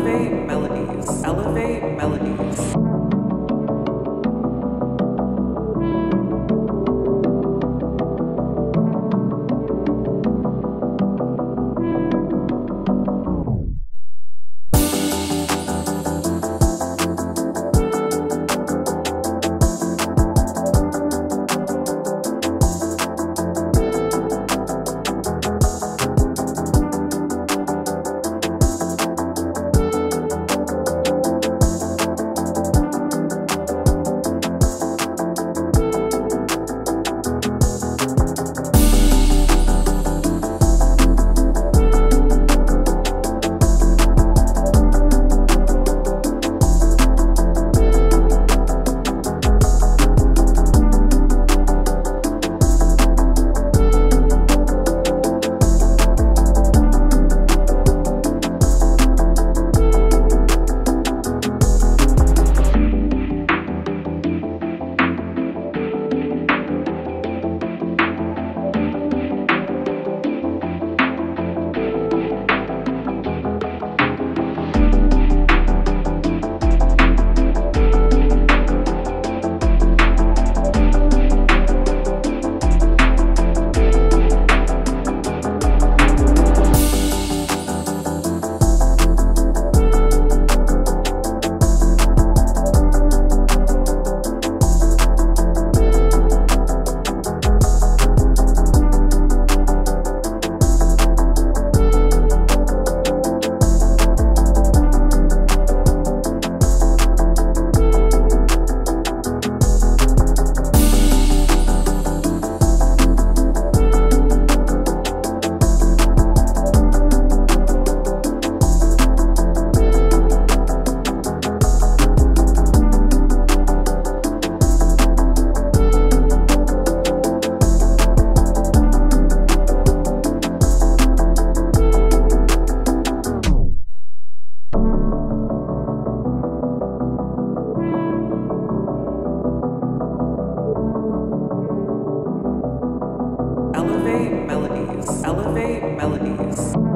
Elevate melodies. Elevate melodies. Elevate melodies. Elevate melodies.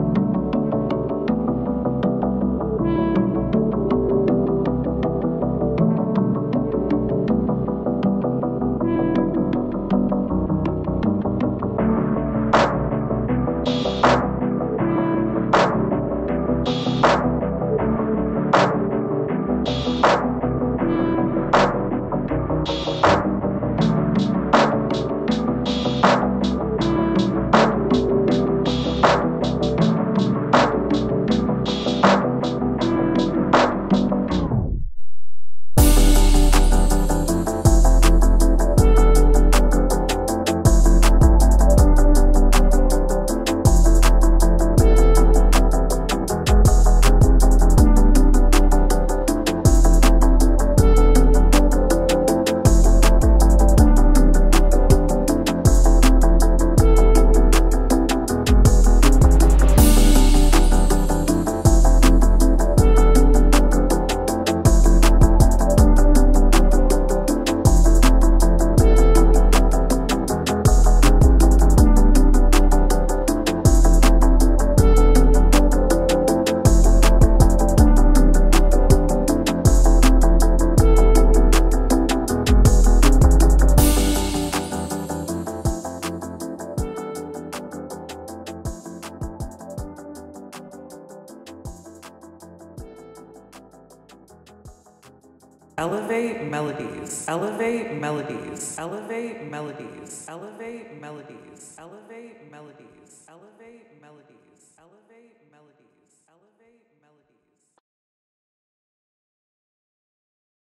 Elevate melodies. Elevate melodies. Elevate melodies. Elevate melodies. Elevate melodies. Elevate melodies. Elevate melodies. Elevate